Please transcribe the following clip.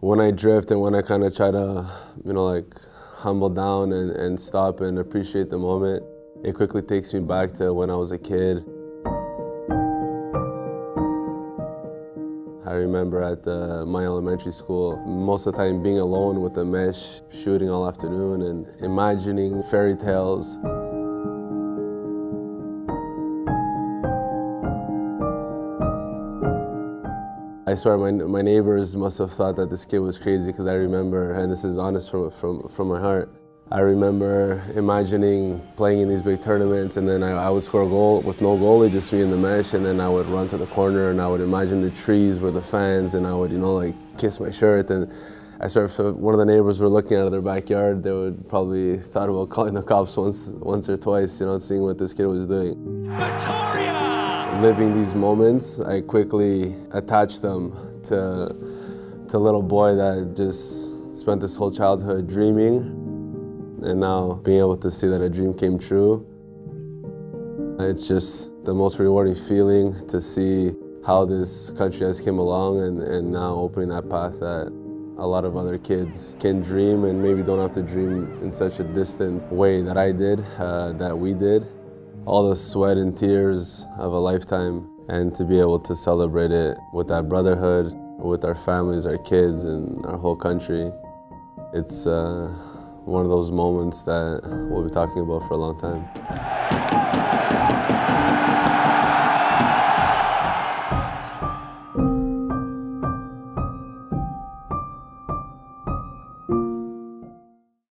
when I drift and when I kind of try to, you know, like humble down and, and stop and appreciate the moment, it quickly takes me back to when I was a kid. I remember at the, my elementary school, most of the time being alone with the mesh, shooting all afternoon and imagining fairy tales. I swear my, my neighbors must have thought that this kid was crazy because I remember, and this is honest from, from, from my heart, I remember imagining playing in these big tournaments and then I, I, would score a goal with no goalie, just me in the mesh, and then I would run to the corner and I would imagine the trees were the fans and I would, you know, like kiss my shirt and I swear if one of the neighbors were looking out of their backyard, they would probably thought about calling the cops once, once or twice, you know, seeing what this kid was doing. Vitória! Living these moments, I quickly attached them to, to little boy that just spent his whole childhood dreaming. And now being able to see that a dream came true, it's just the most rewarding feeling to see how this country has came along and, and now opening that path that a lot of other kids can dream and maybe don't have to dream in such a distant way that I did, uh, that we did all the sweat and tears of a lifetime and to be able to celebrate it with that brotherhood, with our families, our kids, and our whole country. It's uh, one of those moments that we'll be talking about for a long time.